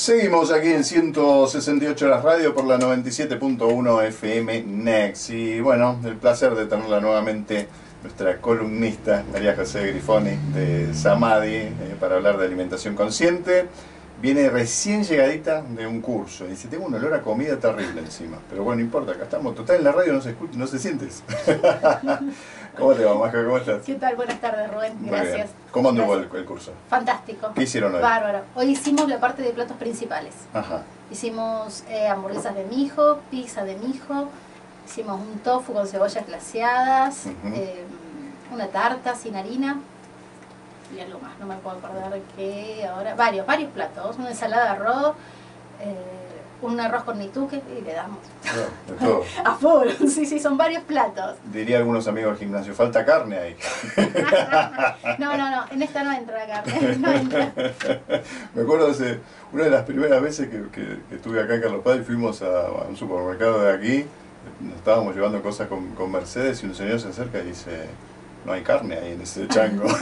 Seguimos aquí en 168 horas radio por la 97.1 FM Next. Y bueno, el placer de tenerla nuevamente nuestra columnista María José Grifoni de Samadhi eh, para hablar de alimentación consciente. Viene recién llegadita de un curso y dice, tengo un olor a comida terrible encima. Pero bueno, no importa, acá estamos. Total, en la radio no se, escucha, no se sientes. ¿Cómo te va, Maja? ¿Cómo estás? ¿Qué tal? Buenas tardes, Rubén. Gracias. ¿Cómo anduvo el, curso? Fantástico. ¿Qué hicieron hoy? Bárbaro. Hoy hicimos la parte de platos principales. Ajá. Hicimos eh, hamburguesas de mijo, pizza de mijo, hicimos un tofu con cebollas glaseadas, eh, una tarta sin harina y algo más, no me puedo acordar qué ahora. Varios, varios platos. Una ensalada de arroz, eh, un arroz con nituque y le damos. No, de todo. A full, sí, sí, son varios platos. Diría algunos amigos del gimnasio, falta carne ahí. No, no, no, en esta no entra la carne, no entra. Me acuerdo hace una de las primeras veces que, que- que estuve acá en Carlos Paz y fuimos a, a un supermercado de aquí, nos estábamos llevando cosas con, con Mercedes y un señor se acerca y dice, no hay carne ahí en ese chango.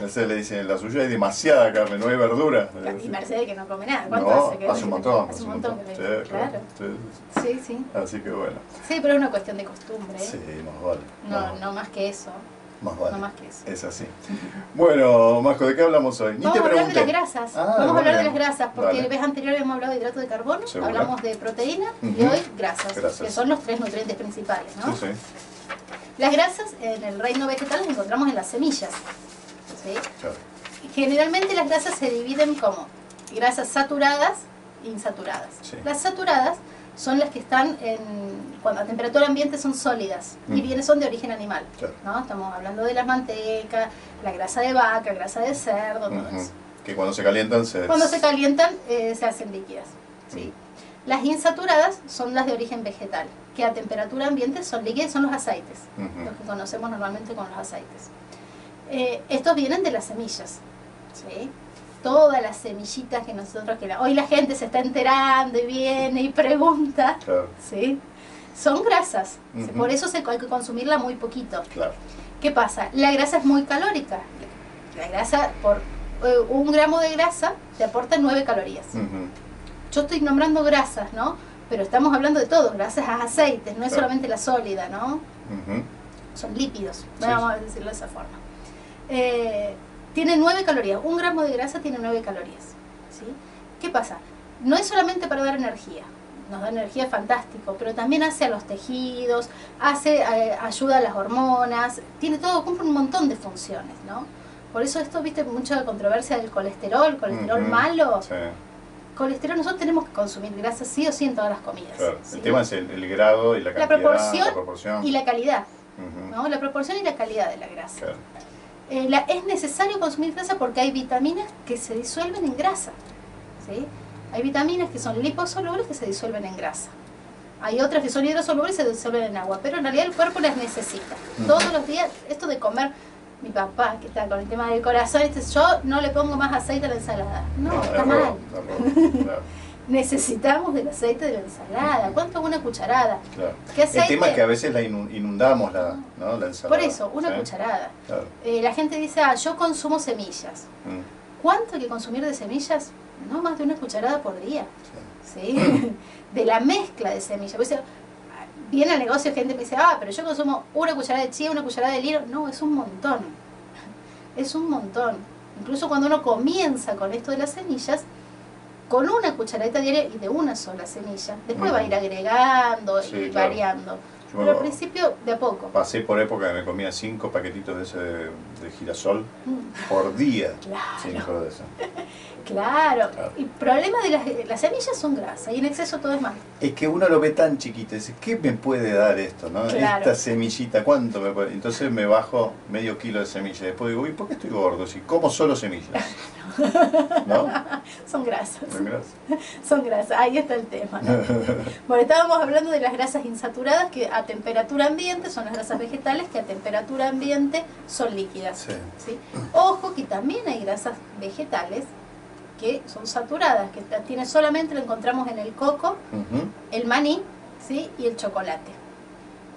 Mercedes le dice, en la suya hay demasiada carne, no hay verdura. Y Mercedes que no come nada. ¿Cuánto No, hace? que- hace un montón. Hace un montón. que Sí, le- claro. Sí, Sí, sí. Así que bueno. Sí, pero es una cuestión de costumbre. ¿eh? Sí, más vale. No, más, no más que eso. más vale. No más que eso. Es así. Bueno, Majo, ¿de qué hablamos hoy? Ni Vamos te a hablar de las grasas. Ah, Vamos a hablar de las grasas, porque Dale. el vez anterior habíamos hablado de hidrato de carbono, hablamos de proteína y hoy grasas, Grasas. que son los tres nutrientes principales. ¿no? Sí, sí. Las grasas en el reino vegetal las encontramos en las semillas. Generalmente las grasas se dividen como grasas saturadas e insaturadas. Sí. Las saturadas son las que están en, cuando a temperatura ambiente son sólidas y Mm. vienen son de origen animal. Claro. ¿no? Estamos hablando de la manteca, la grasa de vaca, grasa de cerdo, todo Ujú. eso. Que cuando se calientan se... Cuando se calientan eh, se hacen líquidas. ¿sí? Las insaturadas son las de origen vegetal, que a temperatura ambiente son líquidas, son los aceites, Ujú. los que conocemos normalmente con los aceites. Eh, estos vienen de las semillas. ¿sí? Todas las semillitas que nosotros, que la- hoy la gente se está enterando y viene y pregunta, Claro, ¿sí? son grasas. ¿sí? Ujú. Por eso se, hay que consumirla muy poquito. claro. ¿Qué pasa? La grasa es muy calórica. La grasa, por eh, un gramo de grasa, te aporta 9 calorías. Ujú. Yo estoy nombrando grasas, ¿no? Pero estamos hablando de todo, grasas a aceites, no es Claro. solamente la sólida, ¿no? Son lípidos, Sí, vamos a decirlo de esa forma. Eh, tiene 9 calorías, un gramo de grasa tiene 9 calorías. ¿sí? ¿Qué pasa? No es solamente para dar energía, nos da energía fantástico, pero también hace a los tejidos, hace, eh, ayuda a las hormonas, tiene todo, cumple un montón de funciones, ¿no? Por eso esto, viste, mucha controversia del colesterol, colesterol malo. Sí, Colesterol, nosotros tenemos que consumir grasa sí o sí en todas las comidas. claro. ¿sí? El tema es el, el grado y la La cantidad, proporción la proporción. Y la calidad. ¿no? La proporción y la calidad de la grasa. Claro. Eh, la- es necesario consumir grasa porque hay vitaminas que se disuelven en grasa. ¿sí? Hay vitaminas que son liposolubles que se disuelven en grasa. Hay otras que son hidrosolubles y se disuelven en agua, pero en realidad el cuerpo las necesita. Todos los días, esto de comer, mi papá que está con el tema del corazón, dice, yo no le pongo más aceite a la ensalada. No, está mal. Claro, Necesitamos del aceite de la ensalada. ¿Cuánto una cucharada? claro. ¿Qué El tema es que a veces la inu- inundamos la, ¿no? la ensalada. Por eso, una ¿sí? cucharada. Claro. Eh, la gente dice, ah, yo consumo semillas. Mm, ¿Cuánto hay que consumir de semillas? No más de una cucharada por día. sí. ¿sí? de la mezcla de semillas. Viene al negocio gente me dice, ah, pero yo consumo una cucharada de chía, una cucharada de lino. No, es un montón. Es un montón. Incluso cuando uno comienza con esto de las semillas, con una cucharadita diaria y de una sola semilla, después va a ir agregando Sí, y claro. variando. Yo Pero al principio, de a poco. pasé por época que me comía cinco paquetitos de ese de, de girasol Mm, por día. Claro. Joder eso. Claro. Claro. Y el problema de las, las semillas son grasa y en exceso todo es malo. Es que uno lo ve tan chiquito y dice, ¿qué me puede dar esto? No? Claro. Esta semillita, ¿cuánto me puede? Entonces me bajo medio kilo de semillas. Después digo, uy, ¿por qué estoy gordo? Si como solo semillas. ¿No? Son grasas. ¿No crees? Son grasas, ahí está el tema. ¿no? Bueno, estábamos hablando de las grasas insaturadas que a temperatura ambiente son las grasas vegetales que a temperatura ambiente son líquidas. Sí. ¿sí? Ojo que también hay grasas vegetales que son saturadas, que tiene solamente lo encontramos en el coco, el maní ¿sí? y el chocolate.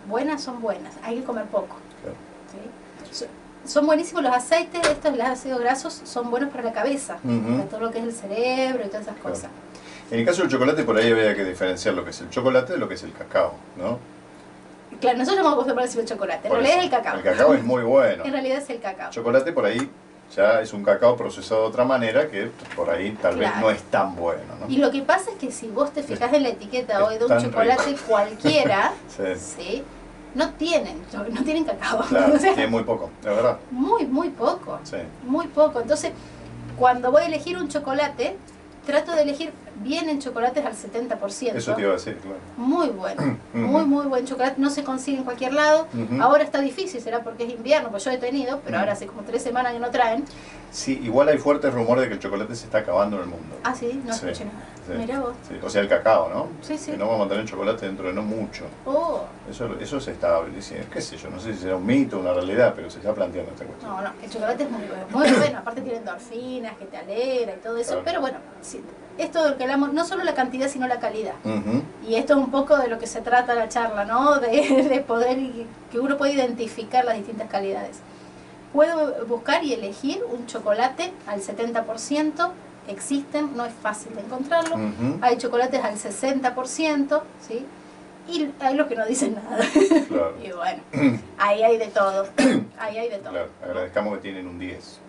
Buenas son buenas, hay que comer poco. Claro. ¿sí? So- son buenísimos los aceites, estos los ácidos grasos son buenos para la cabeza, para todo lo que es el cerebro y todas esas Claro. cosas. En el caso del chocolate, por ahí habría que diferenciar lo que es el chocolate de lo que es el cacao, ¿no? Claro, nosotros acostumbrados a decir el chocolate, en Por realidad eso. es el cacao. El cacao es muy bueno. En realidad es el cacao. chocolate por ahí ya es un cacao procesado de otra manera que por ahí tal vez no es tan bueno, ¿no? Y lo que pasa es que si vos te fijas en la etiqueta Es hoy de un chocolate rico. cualquiera, Sí, ¿sí? no tienen, no tienen cacao. claro, O sea, tiene muy poco, de verdad. muy, muy poco. Sí. Muy poco. Entonces, cuando voy a elegir un chocolate, trato de elegir bien en chocolates al 70%. Eso te iba a decir, claro. Muy bueno, muy, muy buen chocolate. No se consigue en cualquier lado. Ahora está difícil, será porque es invierno, pues yo he tenido, pero ahora hace como tres semanas que no traen. Sí, igual hay fuertes rumores de que el chocolate se está acabando en el mundo. Ah, sí, no Sí, escuché nada. sí. Mirá vos. Sí, O sea, el cacao, ¿no? Sí, sí. Que no vamos a tener chocolate dentro de no mucho. Oh, Eso, eso se está diciendo, qué sé yo, no sé si será un mito o una realidad, pero se está planteando esta cuestión. no, no, el chocolate es muy bueno. Muy bueno, aparte tiene endorfinas, que te alegra y todo eso. Claro. Pero bueno, sí, esto de lo que hablamos, no solo la cantidad, sino la calidad. Y esto es un poco de lo que se trata la charla, ¿no? De, de poder, que uno puede identificar las distintas calidades. Puedo buscar y elegir un chocolate al 70%, existen, no es fácil de enconrarlo. Ujú. Hay chocolates al 60%, ¿sí? Y hay los que no dicen nada. Claro. y bueno, ahí hay de todo. Ahí hay de todo. Claro, agradezcamos que tienen un 10.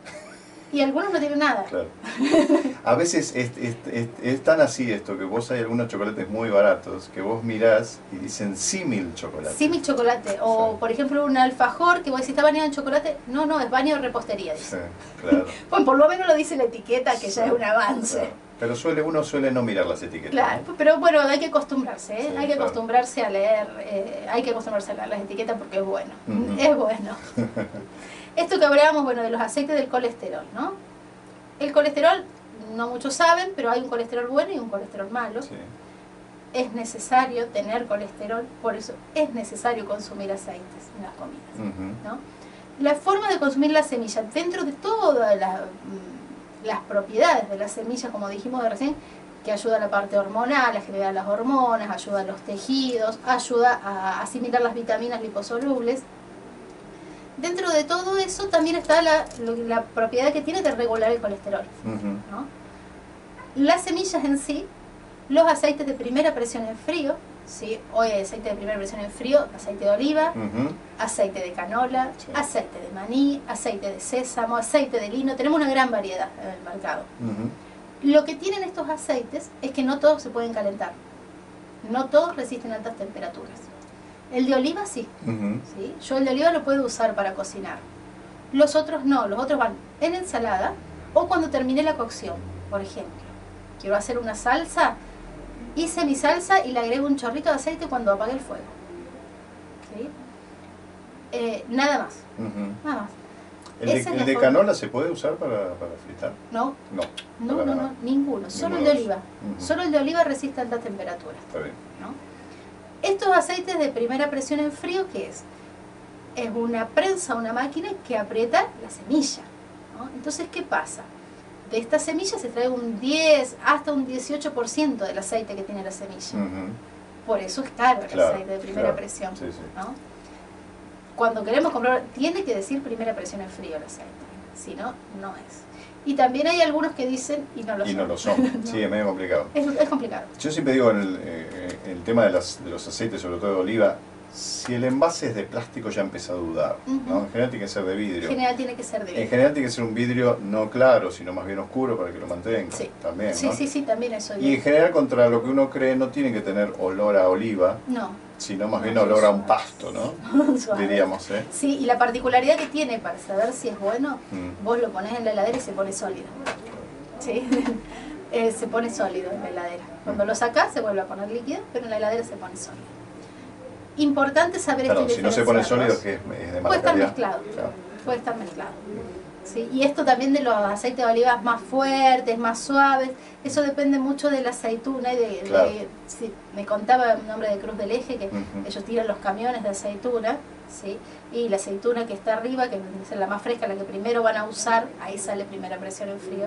Y algunos no tienen nada. Claro. A veces es, es- es- es tan así esto que vos hay algunos chocolates muy baratos que vos mirás y dicen símil chocolate. Sí, mi chocolate. O, Sí. por ejemplo, un alfajor que vos decís, ¿está bañado en chocolate? No, no, es baño de repostería, dice. Sí, claro. Bueno, por lo menos lo dice la etiqueta, que ya es un avance. claro. Pero suele, uno suele no mirar las etiquetas. Claro, ¿no? pero bueno, hay que acostumbrarse, ¿eh? Sí, hay que claro. acostumbrarse a leer, eh, hay que acostumbrarse a leer las etiquetas porque es bueno, es bueno. Esto que hablábamos, bueno, de los aceites del colesterol, ¿no? El colesterol, no muchos saben, pero hay un colesterol bueno y un colesterol malo. Sí. Es necesario tener colesterol, por eso es necesario consumir aceites en las comidas. La forma de consumir la semilla, dentro de todas las, mm, las propiedades de la semilla, como dijimos de recién, que ayuda a la parte hormonal, a generar las hormonas, ayuda a los tejidos, ayuda a asimilar las vitaminas liposolubles. Dentro de todo eso también está la, propiedad que tiene de regular el colesterol. Las semillas en sí, los aceites de primera presión en frío, ¿sí? hoy hay aceite de primera presión en frío, aceite de oliva, aceite de canola, Sí. aceite de maní, aceite de sésamo, aceite de lino, tenemos una gran variedad en el mercado. Lo que tienen estos aceites es que no todos se pueden calentar, no todos resisten altas temperaturas. El de oliva sí. ¿sí? yo el de oliva lo puedo usar para cocinar. Los otros no, los otros van en ensalada o cuando termine la cocción, por ejemplo. Quiero hacer una salsa, hice mi salsa y le agrego un chorrito de aceite cuando apague el fuego. ¿Sí? Eh, nada más, nada más. ¿El de, Esa el de canola se puede usar para, para fritar? No, No. no, no, no, ninguno, solo el Ninguno de de oliva. Solo el de oliva resiste altas temperaturas. Está bien. ¿no? Estos aceites de primera presión en frío, ¿qué es? Es una prensa, una máquina que aprieta la semilla. ¿no? Entonces, ¿qué pasa? De esta semilla se trae un 10 hasta un 18% del aceite que tiene la semilla. Por eso es caro el Claro, aceite de primera claro. presión. Sí, sí. ¿no? Cuando queremos comprar, tiene que decir primera presión en frío el aceite. Si no, no es. Y también hay algunos que dicen y no lo Y son. no lo son. Sí, es medio complicado. Es, es complicado. Yo siempre digo en el, eh, el tema de, las, de los aceites, sobre todo de oliva, si el envase es de plástico ya empieza a dudar. ¿no? En general tiene que ser de En vidrio. general tiene que ser de En vidrio. general tiene que ser un vidrio no claro, sino más bien oscuro para que lo mantenga. Sí. También, Sí, sí, sí, también eso. Y en general contra lo que uno cree no tiene que tener olor a oliva, No, sino más bien olor a un pasto, ¿no? Diríamos, ¿eh? Sí, y la particularidad que tiene para saber si es bueno, Mm. vos lo pones en la heladera y se pone sólido. ¿Sí? Eh, se pone sólido en la heladera. Cuando lo sacás se vuelve a poner líquido, pero en la heladera se pone sólido. Importante saber Claro, esto si no se pone sólido que es de mala Puede estar mezclado. Claro. Puede estar mezclado. ¿Sí? Y esto también de los aceites de olivas más fuertes, más suaves, eso depende mucho de la aceituna y de, de- sí, me contaba un hombre de Cruz del Eje que ellos tiran los camiones de aceituna, ¿sí? y la aceituna que está arriba, que es la más fresca, la que primero van a usar, ahí sale primera presión en frío,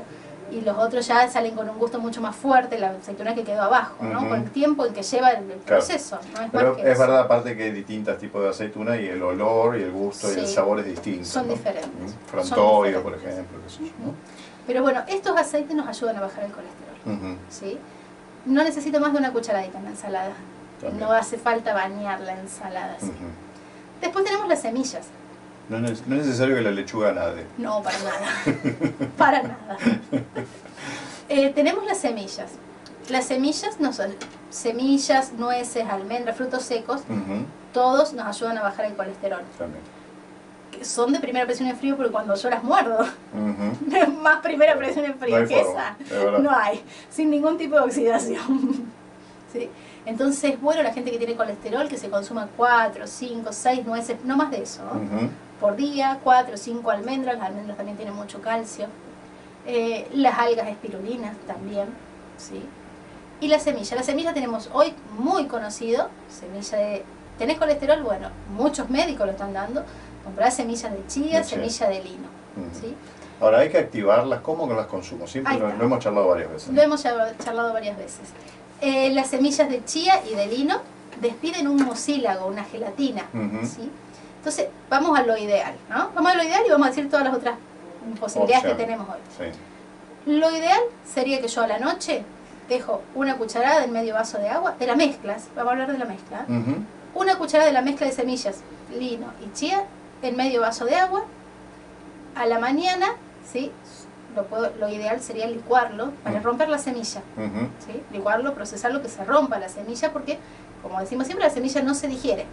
y los otros ya salen con un gusto mucho más fuerte, la aceituna que quedó abajo, ¿no? Ujú. Con el tiempo en que lleva el, el proceso, no es Pero es verdad, aparte que hay distintos tipos de aceituna y el olor y el gusto y el Sí. sabor es distinto. Son ¿no? diferentes. Mm, Frontoio, por ejemplo. qué sé yo, ¿no? Pero bueno, estos aceites nos ayudan a bajar el colesterol, Ujú, ¿sí? No necesito más de una cucharadita en la ensalada. también. No hace falta bañar la ensalada. ¿sí? Ujú. Después tenemos las semillas. No, es, no es necesario que la lechuga nade. No, para nada. para nada. Eh, tenemos las semillas. Las semillas no son semillas, nueces, almendras, frutos secos, todos nos ayudan a bajar el colesterol. También. Que Son de primera presión en frío porque cuando yo las muerdo, más primera presión en frío No hay que forma, esa. No hay, sin ningún tipo de oxidación. ¿Sí? Entonces, bueno, la gente que tiene colesterol, que se consuma 4, 5, 6 nueces, no más de eso, ¿no? Por día, 4 o 5 almendras, las almendras también tienen mucho calcio, Eh, las algas espirulinas también, ¿sí? Y la semilla, la semilla tenemos hoy muy conocido, semilla de... ¿Tenés colesterol? Bueno, muchos médicos lo están dando, comprar semillas de chía, De semilla de lino, ujú. ¿sí? Ahora hay que activarlas. ¿Cómo que las consumo? Siempre lo, lo hemos charlado varias veces. Lo hemos charlado varias veces. Eh, las semillas de chía y de lino despiden un mucílago, una gelatina, Ujú. ¿sí? Entonces, vamos a lo ideal, ¿no? Vamos a lo ideal y vamos a decir todas las otras posibilidades que tenemos hoy. Sí. Lo ideal sería que yo a la noche dejo una cucharada en medio vaso de agua, de la mezclas, vamos a hablar de la mezcla, ¿eh? Una cucharada de la mezcla de semillas, lino y chía en medio vaso de agua. A la mañana, ¿sí? Lo, puedo, lo ideal sería licuarlo para Mm. romper la semilla. ujú. ¿sí? licuarlo, procesarlo, que se rompa la semilla, porque, como decimos siempre, la semilla no se digiere.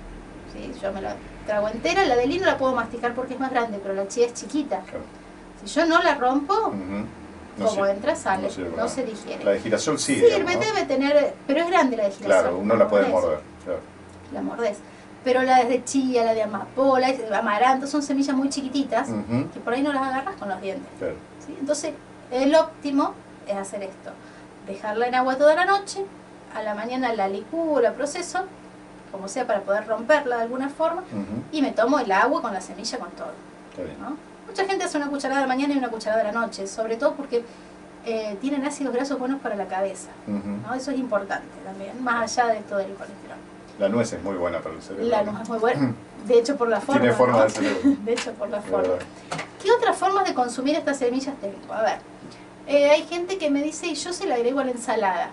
¿Sí? Yo me la trago entera, la de lino la puedo masticar porque es más grande, pero la chía es chiquita. Claro. Si yo no la rompo, Ujú. No como sirve. entra, sale, no no, sirve para se digiere. La de girasol sí. Sirve, digamos, ¿no? debe tener, pero es grande la de girasol. Claro, uno la puede mordés, morder. Claro. La mordés. Pero la de chía, la de amapola, de amaranto, son semillas muy chiquititas Ujú, que por ahí no las agarras con los dientes. claro. ¿sí? Entonces, el óptimo es hacer esto. Dejarla en agua toda la noche, a la mañana la licúo, la proceso, como sea para poder romperla de alguna forma, Ujú, y me tomo el agua con la semilla con todo. Está bien. ¿no? Mucha gente hace una cucharada a la mañana y una cucharada a la noche, sobre todo porque eh, tienen ácidos grasos buenos para la cabeza. Ujú. ¿no? Eso es importante también, más allá de esto del colesterol. La nuez es muy buena para el cerebro. La nuez es muy buena, de hecho por la forma. Tiene forma ¿no? de cerebro. De hecho por la de forma. ¿Qué otras formas de consumir estas semillas tengo? A ver, eh, hay gente que me dice, y yo se la agrego a la ensalada.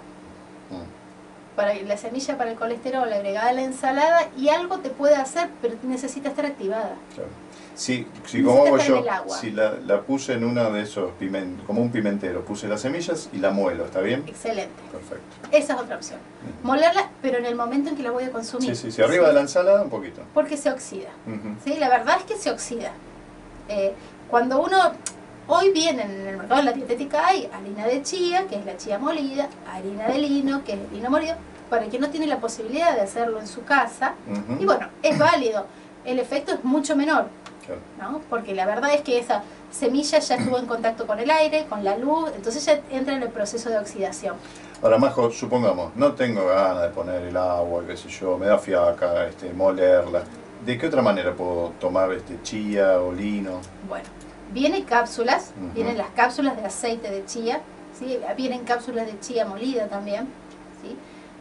Para la semilla para el colesterol agregada a la ensalada y algo te puede hacer, pero necesita estar activada. claro. Sí, sí, como hago yo, si la, la puse en uno de esos pimentos, como un pimentero, puse las semillas y la muelo, ¿está bien? Excelente. Perfecto. Esa es otra opción. Ujú. Molerla, pero en el momento en que la voy a consumir. Sí, sí, sí, arriba de la ensalada un poquito. Porque se oxida. ¿sí? La verdad es que se oxida. Eh, cuando uno, hoy vienen en el mercado de la dietética hay harina de chía, que es la chía molida, harina de lino, que es el lino molido, para quien no tiene la posibilidad de hacerlo en su casa. Y bueno, es válido. El efecto es mucho menor, Claro. ¿no? Porque la verdad es que esa semilla ya estuvo en contacto con el aire, con la luz, entonces ya entra en el proceso de oxidación. Ahora, Majo, supongamos, no tengo ganas de poner el agua, qué sé yo, me da fiaca, este, molerla. ¿De qué otra manera puedo tomar este chía o lino? Bueno, vienen cápsulas, vienen las cápsulas de aceite de chía, ¿sí? vienen cápsulas de chía molida también. ¿sí?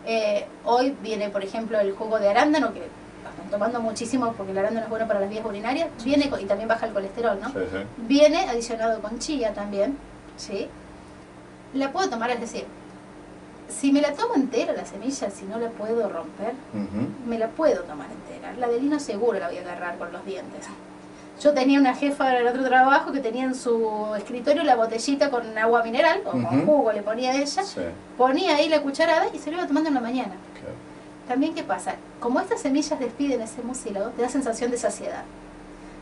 Eh, hoy viene, por ejemplo, el jugo de arándano, que están tomando muchísimo porque el arándano es bueno para las vías urinarias, viene y también baja el colesterol, ¿no? Sí, sí. Viene adicionado con chía también, ¿sí? La puedo tomar, es decir, si me la tomo entera la semilla, si no la puedo romper, me la puedo tomar entera. La de lino seguro la voy a agarrar con los dientes. Yo tenía una jefa en el otro trabajo que tenía en su escritorio la botellita con agua mineral, o con Ujú. jugo le ponía ella, Sí, ponía ahí la cucharada y se lo iba tomando en la mañana. claro. También, ¿qué pasa? Como estas semillas despiden ese mucílago, te da sensación de saciedad.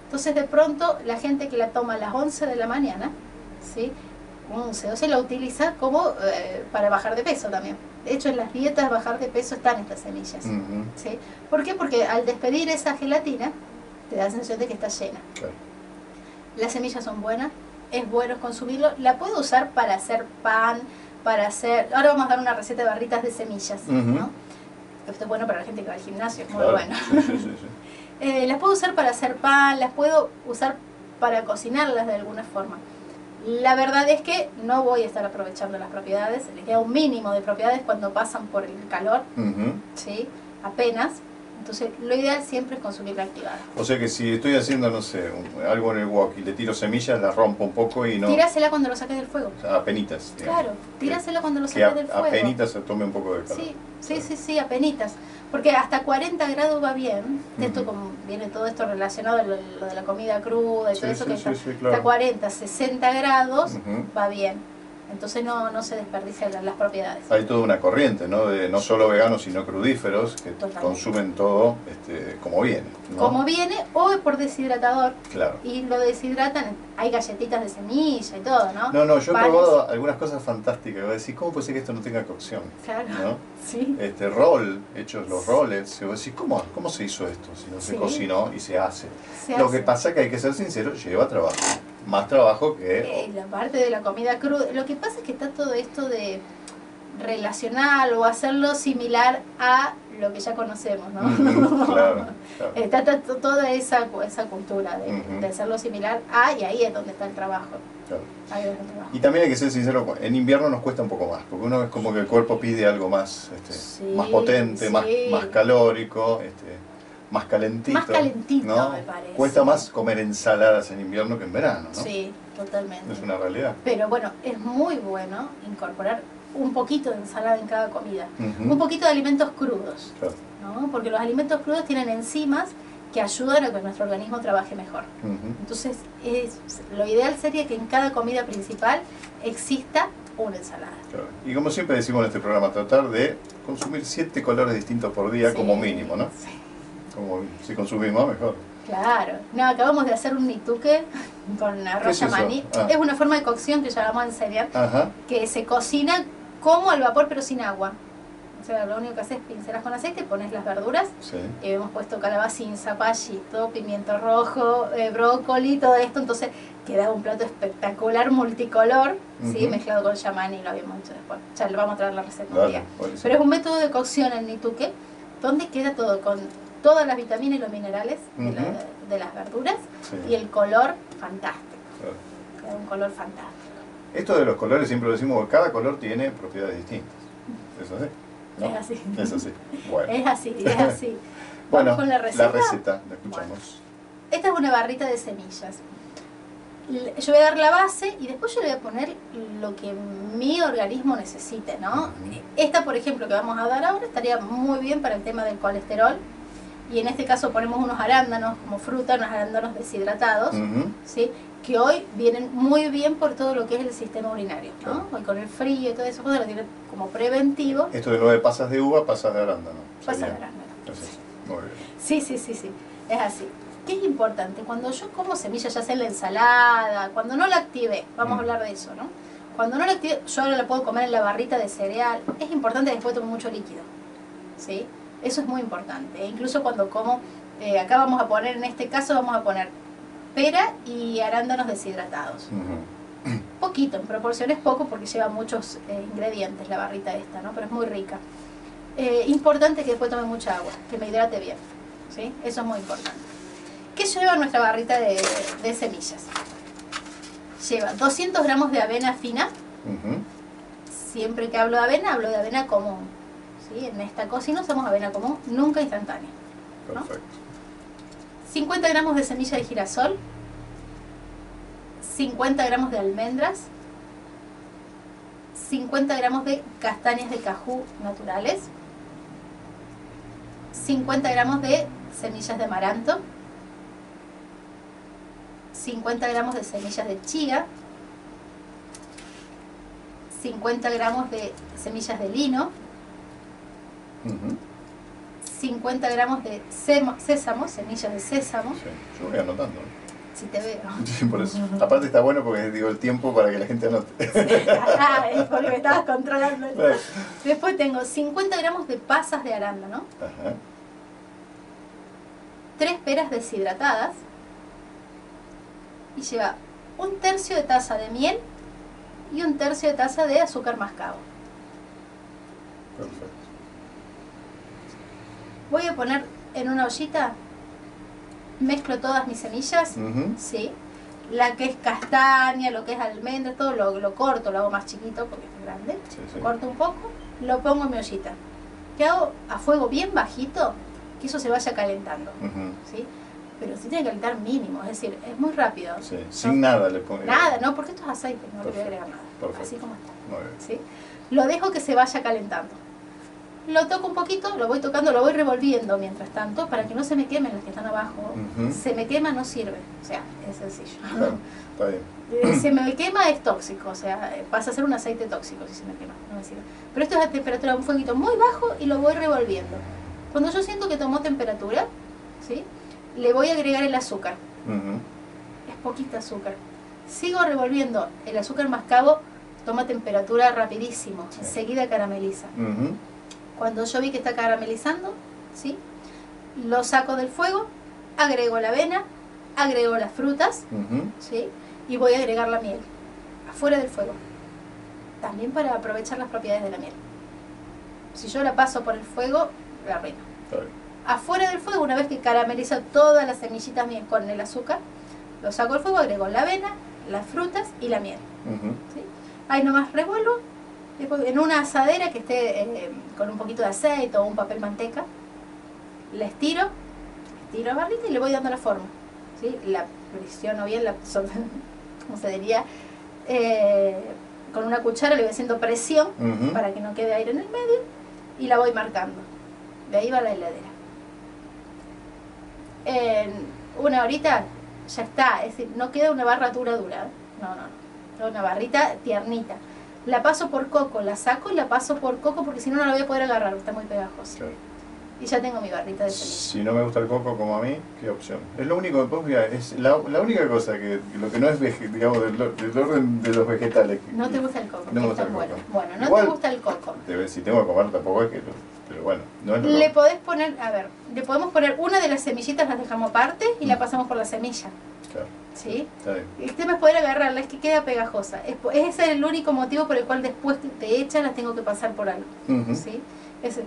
Entonces, de pronto, la gente que la toma a las 11 de la mañana, ¿sí? 11, 12, la utiliza como eh, para bajar de peso también. De hecho, en las dietas bajar de peso están estas semillas. Ujú. ¿sí? ¿Por qué? Porque al despedir esa gelatina, te da la sensación de que está llena. Claro. Las semillas son buenas, es bueno consumirlo. La puedo usar para hacer pan, para hacer... Ahora vamos a dar una receta de barritas de semillas. ¿no? Esto es bueno para la gente que va al gimnasio, es muy Claro. bueno. Sí, sí, sí, sí. Eh, las puedo usar para hacer pan, las puedo usar para cocinarlas de alguna forma. La verdad es que no voy a estar aprovechando las propiedades, les queda un mínimo de propiedades cuando pasan por el calor, Ujú. ¿sí? Apenas. Entonces, lo ideal siempre es consumirla activada. O sea que si estoy haciendo, no sé, un- algo en el wok y le tiro semillas, las rompo un poco y no... Tírasela cuando lo saques del fuego. o sea, apenitas. digamos. Claro, tírasela cuando lo Que saques a, del fuego. apenitas se tome un poco de calor. Sí, sí, sí, sí, apenitas. Porque hasta 40 grados va bien. Esto como viene todo esto relacionado a lo, lo de la comida cruda y Sí, todo eso sí, que sí, está, sí, hasta claro. 40, 60 grados va bien. Entonces no, no se desperdician las, las propiedades. Hay toda una corriente, ¿no? De no solo veganos, sino crudíferos que Totalmente. consumen todo este, como viene. ¿no? Como viene o por deshidratador Claro. y lo deshidratan, hay galletitas de semilla y todo, ¿no? No, no, yo he probado algunas cosas fantásticas. Voy a decir, ¿cómo puede ser que esto no tenga cocción? Claro, ¿No? sí. Este rol, hechos los roles, y vos decís, ¿cómo, ¿cómo se hizo esto? Si no se Sí. cocinó y se hace. se Lo hace. que pasa que hay que ser sincero, lleva trabajo. Más trabajo que... Eh, la parte de la comida cruda. Lo que pasa es que está todo esto de relacionar o hacerlo similar a lo que ya conocemos, ¿no? Claro, claro. Está, está to- toda esa, esa cultura de, hacerlo similar a y ahí es donde está el trabajo. claro. Ahí es donde está el trabajo. Y también hay que ser sincero, en invierno nos cuesta un poco más, porque uno es como que el cuerpo pide algo más, este, Sí, más potente, más, más calórico, este, más calentito. Más calentito, ¿no? me parece. Cuesta más comer ensaladas en invierno que en verano, ¿no? Sí, totalmente. Es una realidad. Pero bueno, es muy bueno incorporar un poquito de ensalada en cada comida. Un poquito de alimentos crudos. Claro. ¿no? Porque los alimentos crudos tienen enzimas que ayudan a que nuestro organismo trabaje mejor. Entonces, es, lo ideal sería que en cada comida principal exista una ensalada. Claro. Y como siempre decimos en este programa, tratar de consumir siete colores distintos por día Sí, como mínimo, ¿no? sí, Como si consumimos mejor. claro. No, acabamos de hacer un nituque con ¿Qué arroz es yamaní. Ah. Es una forma de cocción que ya vamos a enseñar, Ajá. que se cocina como al vapor pero sin agua. O sea, lo único que haces es pincelas con aceite, pones las verduras Sí. y hemos puesto calabacín, zapallito, pimiento rojo, eh, brócoli, todo esto, entonces queda un plato espectacular, multicolor, ¿sí? Mezclado con yamani, lo habíamos hecho después. Ya le vamos a traer la receta un día. Pero es un método de cocción el nituque, donde queda todo con todas las vitaminas y los minerales de, la- Ujú. de las verduras Sí, y el color fantástico, claro. un color fantástico. Esto de los colores siempre lo decimos, cada color tiene propiedades distintas. ¿Es así? ¿No? Es así. Es así. Bueno, Es así, es así. bueno con la receta. receta, la escuchamos. Esta es una barrita de semillas. Yo voy a dar la base y después yo le voy a poner lo que mi organismo necesite, ¿no? Esta, por ejemplo, que vamos a dar ahora, estaría muy bien para el tema del colesterol. Y en este caso ponemos unos arándanos como fruta, unos arándanos deshidratados. ¿sí? Que hoy vienen muy bien por todo lo que es el sistema urinario. ¿no? Hoy con el frío y todo eso, pues lo tienen como preventivo. Esto de nueve pasas de uva, pasas de arándano. Pasa sería. de arándano. Muy bien. Sí, sí, sí, sí, es así. ¿Qué es importante? Cuando yo como semilla, ya sea en la ensalada, cuando no la activé, vamos Mm. a hablar de eso, ¿no? Cuando no la activé, yo ahora la puedo comer en la barrita de cereal. Es importante después tome mucho líquido, ¿sí? Eso es muy importante. E incluso cuando como, eh, acá vamos a poner, en este caso vamos a poner pera y arándanos deshidratados. Poquito, en proporciones poco porque lleva muchos eh, ingredientes la barrita esta, ¿no? Pero es muy rica. Eh, importante que después tome mucha agua, que me hidrate bien, ¿sí? Eso es muy importante. ¿Qué lleva nuestra barrita de, de semillas? Lleva 200 gramos de avena fina. Siempre que hablo de avena, hablo de avena común. ¿Sí? En esta cocina usamos avena común, nunca instantánea. ¿no? Perfecto. 50 gramos de semilla de girasol, 50 gramos de almendras, 50 gramos de castañas de cajú naturales, 50 gramos de semillas de amaranto, 50 gramos de semillas de chía, 50 gramos de semillas de lino, Ujú. 50 gramos de sésamo, semillas de sésamo, Sí, yo voy anotando. si te veo. Sí, por eso. Aparte está bueno porque digo el tiempo para que la gente anote. Ah, es porque me estabas controlando. Claro. Después tengo 50 gramos de pasas de arándano, Ajá. 3 peras deshidratadas y lleva un tercio de taza de miel y un tercio de taza de azúcar mascabo. Perfecto. Voy a poner en una ollita, mezclo todas mis semillas, Ujú. sí. la que es castaña, lo que es almendra, todo lo, lo corto, lo hago más chiquito porque es grande, Sí, sí. corto un poco, lo pongo en mi ollita. Que hago a fuego bien bajito, que eso se vaya calentando. ¿sí? Pero sí tiene que calentar mínimo, es decir, es muy rápido. Sí, Sin nada le pongo. Nada, no, porque esto es aceite, no le voy a agregar nada, perfecto. así como está. Muy bien. ¿sí? Lo dejo que se vaya calentando. Lo toco un poquito, lo voy tocando, lo voy revolviendo mientras tanto para que no se me quemen las que están abajo. Se me quema, no sirve. O sea, es sencillo. Claro, está bien. Eh, se me quema es tóxico, o sea, eh, pasa a ser un aceite tóxico si se me quema, no me sirve. Pero esto es a temperatura, un fueguito muy bajo y lo voy revolviendo. Cuando yo siento que tomó temperatura, ¿sí? le voy a agregar el azúcar. Es poquita azúcar. Sigo revolviendo, el azúcar mascabo toma temperatura rapidísimo, Sí. enseguida carameliza. Cuando yo vi que está caramelizando, ¿sí? lo saco del fuego, agrego la avena, agrego las frutas. ¿sí? y voy a agregar la miel afuera del fuego. También para aprovechar las propiedades de la miel. Si yo la paso por el fuego, la bien. Afuera del fuego, una vez que caramelizo todas las semillitas miel con el azúcar, lo saco del fuego, agrego la avena, las frutas y la miel. ¿sí? Ahí nomás revuelvo en una asadera que esté eh, con un poquito de aceite o un papel manteca. La estiro, estiro la barrita y le voy dando la forma. ¿sí? La presiono bien, la, ¿cómo se diría? Eh, con una cuchara le voy haciendo presión para que no quede aire en el medio y la voy marcando. De ahí va la heladera. En una horita ya está, es decir, no queda una barra dura dura. No, no, no. Una barrita tiernita. La paso por coco, la saco y la paso por coco porque si no no la voy a poder agarrar, está muy pegajosa. Claro. Y ya tengo mi barrita de semilla. Si no me gusta el coco como a mí, ¿qué opción? Es lo único que mira, es la, la única cosa que lo que no es digamos del, del orden de los vegetales. que- No te gusta el coco, No me que gusta el tan bueno. coco. Bueno, no Igual- te gusta el coco. Debe- si tengo que comer tampoco es que lo- pero bueno, no es lo Le podés poner, a ver, le podemos poner una de las semillitas, las dejamos aparte y Mm. la pasamos por la semilla. Claro, ¿Sí? está bien. El tema es poder agarrarla, es que queda pegajosa. Es, ese es el único motivo por el cual después que te echan las tengo que pasar por algo. Ujú. ¿sí? Ese-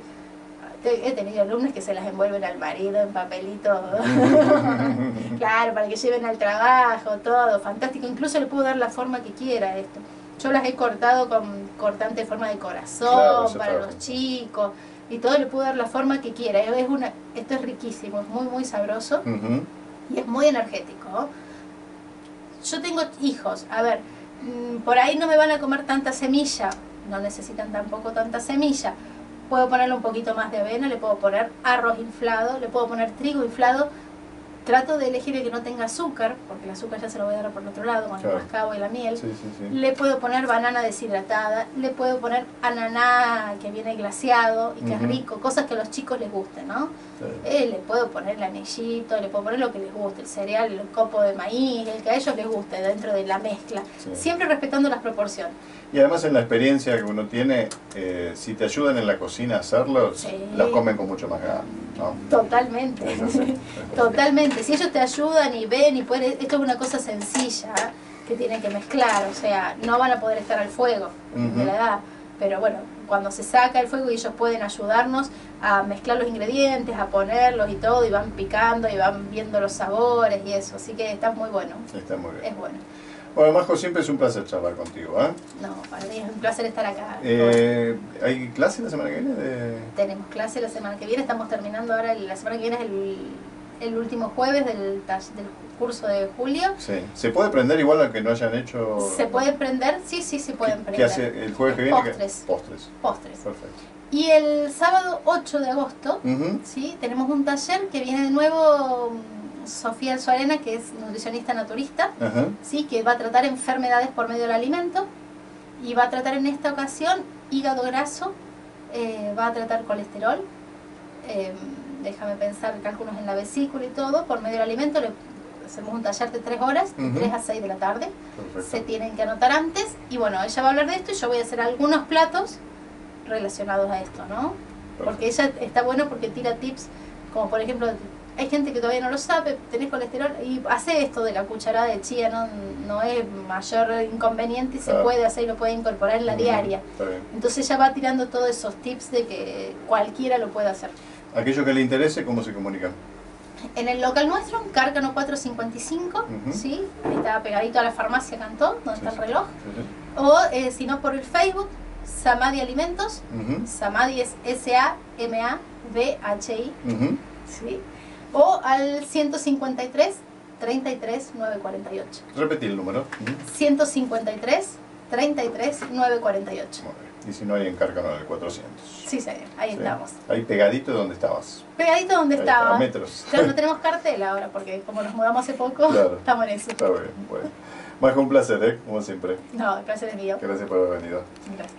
te- he tenido alumnos que se las envuelven al marido en papelito. claro, para que lleven al trabajo, todo, fantástico. Incluso le puedo dar la forma que quiera a esto. Yo las he cortado con cortante en forma de corazón Claro, para los chicos y todo le puedo dar la forma que quiera. Es una, esto es riquísimo, es muy muy sabroso Ujú. Y es muy energético. Yo tengo hijos, a ver, mm, por ahí no me van a comer tanta semilla, no necesitan tampoco tanta semilla. Puedo ponerle un poquito más de avena, le puedo poner arroz inflado, le puedo poner trigo inflado. Trato de elegir el que no tenga azúcar, porque el azúcar ya se lo voy a dar por el otro lado con Claro. el mascabo y la miel. Sí, sí, sí. Le puedo poner banana deshidratada, le puedo poner ananá que viene glaseado y que es rico, cosas que a los chicos les gusten, ¿no? Eh, le puedo poner el anillito, le puedo poner lo que les guste, el cereal, el copo de maíz, el que a ellos les guste dentro de la mezcla, Sí. siempre respetando las proporciones. Y además en la experiencia que uno tiene, eh, si te ayudan en la cocina a hacerlo, Sí. los comen con mucho más ganas, ¿no? Totalmente, totalmente. Si ellos te ayudan y ven y pueden, esto es una cosa sencilla ¿eh? que tienen que mezclar, o sea, no van a poder estar al fuego Ujú. de la edad, pero bueno, cuando se saca el fuego y ellos pueden ayudarnos a mezclar los ingredientes, a ponerlos y todo, y van picando y van viendo los sabores y eso, así que está muy bueno, Está muy bien. es bueno. Bueno, Majo, siempre es un placer charlar contigo. ¿eh? No, para mí es un placer estar acá. Eh, ¿Hay clase la semana que viene? De... Tenemos clase la semana que viene, estamos terminando ahora, la semana que viene es el, el último jueves del, del curso de julio. Sí. ¿Se puede prender igual aunque no hayan hecho...? ¿Se puede prender? Sí, sí, se pueden ¿Qué, prender. qué hace el jueves que viene? ¿Qué- Postres. Postres. Postres. Perfecto. Y el sábado 8 de agosto. ¿sí? tenemos un taller que viene de nuevo mm, Sofía Alzuarena, que es nutricionista naturista. ¿sí? que va a tratar enfermedades por medio del alimento y va a tratar en esta ocasión hígado graso, eh, va a tratar colesterol, eh, déjame pensar cálculos en la vesícula y todo, por medio del alimento. Le hacemos un taller de 3 horas, de Ujú. 3 a 6 de la tarde. Perfecto. Se tienen que anotar antes y bueno, ella va a hablar de esto y yo voy a hacer algunos platos relacionados a esto, ¿no? Porque ella está bueno porque tira tips, como por ejemplo, hay gente que todavía no lo sabe, tenés colesterol y hace esto de la cucharada de chía, no, no es mayor inconveniente y se Claro. puede hacer y lo puede incorporar en la diaria. Entonces ella va tirando todos esos tips de que cualquiera lo puede hacer. Aquello que le interese, ¿cómo se comunican? En el local nuestro, en Cárcano 455, Ujú. ¿sí? Está pegadito a la farmacia Cantón, donde está el Sí, reloj. sí, sí. O eh, si no por el Facebook, Samadi Alimentos. Ujú, Samadi es S-A-M-A-D-H-I. ¿sí? O al 153 33 948. Repetí el número. Ujú. 153 33 948. Muy bien. Y si no hay en Cárcano del 400. Sí, señor, ahí Sí. estamos. Ahí pegadito donde estabas. Pegadito donde Ahí estaba. a metros. Claro, no tenemos cartel ahora porque como nos mudamos hace poco, Claro. estamos en eso. Está bien, bueno. Majo, un placer, ¿eh? Como siempre. No, el placer es mío. Gracias por haber venido. Gracias.